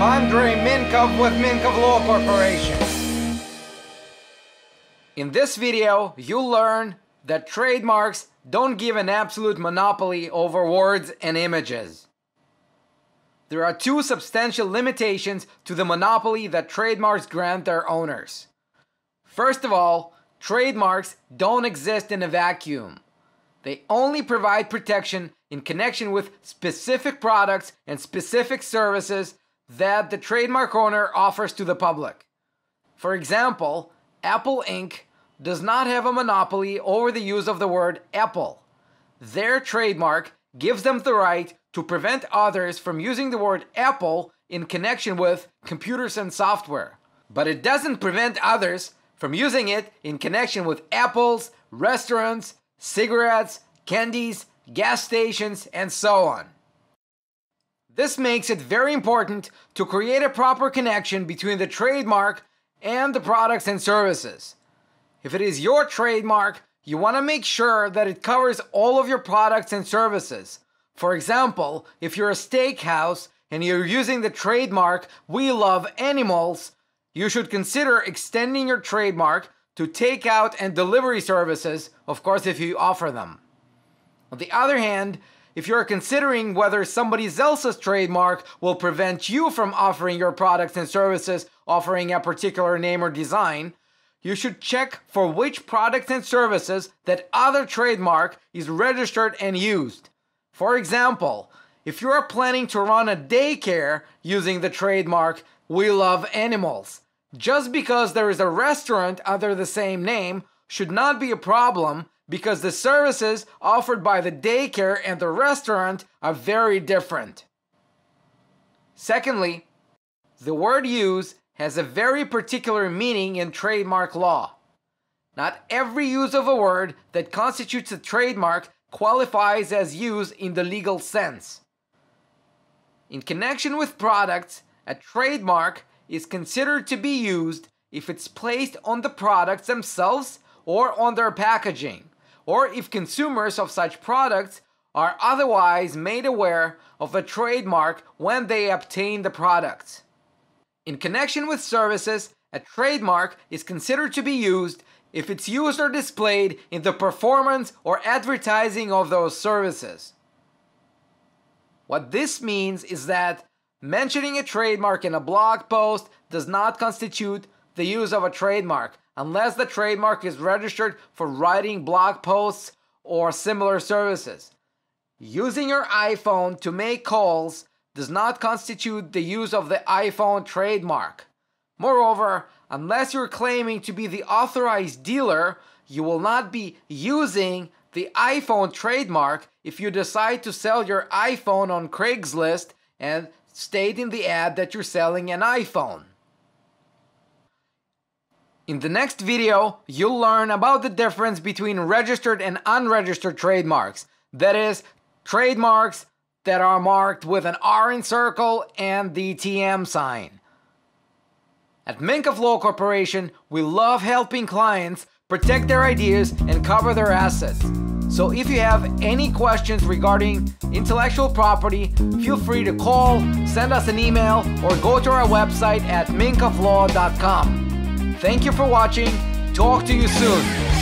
I'm Andrei Mincov with Mincov Law Corporation. In this video, you'll learn that trademarks don't give an absolute monopoly over words and images. There are two substantial limitations to the monopoly that trademarks grant their owners. First of all, trademarks don't exist in a vacuum. They only provide protection in connection with specific products and specific services that the trademark owner offers to the public. For example, Apple Inc. does not have a monopoly over the use of the word Apple. Their trademark gives them the right to prevent others from using the word Apple in connection with computers and software. But it doesn't prevent others from using it in connection with apples, restaurants, cigarettes, candies, gas stations, and so on. This makes it very important to create a proper connection between the trademark and the products and services. If it is your trademark, you want to make sure that it covers all of your products and services. For example, if you're a steakhouse and you're using the trademark We Love Animals, you should consider extending your trademark to takeout and delivery services, of course, if you offer them. On the other hand, if you're considering whether somebody else's trademark will prevent you from offering your products and services offering a particular name or design, you should check for which products and services that other trademark is registered and used. For example, if you are planning to run a daycare using the trademark We Love Animals, just because there is a restaurant under the same name should not be a problem because the services offered by the daycare and the restaurant are very different. Secondly, the word use has a very particular meaning in trademark law. Not every use of a word that constitutes a trademark qualifies as use in the legal sense. In connection with products, a trademark is considered to be used if it's placed on the products themselves or on their packaging or if consumers of such products are otherwise made aware of a trademark when they obtain the product. In connection with services, a trademark is considered to be used if it's used or displayed in the performance or advertising of those services. What this means is that mentioning a trademark in a blog post does not constitute the use of a trademark unless the trademark is registered for writing blog posts or similar services. Using your iPhone to make calls does not constitute the use of the iPhone trademark. Moreover, unless you're claiming to be the authorized dealer, you will not be using the iPhone trademark if you decide to sell your iPhone on Craigslist and state in the ad that you're selling an iPhone. In the next video, you'll learn about the difference between registered and unregistered trademarks. That is, trademarks that are marked with an orange circle and the TM sign. At Mincov Law Corporation, we love helping clients protect their ideas and cover their assets. So if you have any questions regarding intellectual property, feel free to call, send us an email, or go to our website at mincovlaw.com. Thank you for watching. Talk to you soon.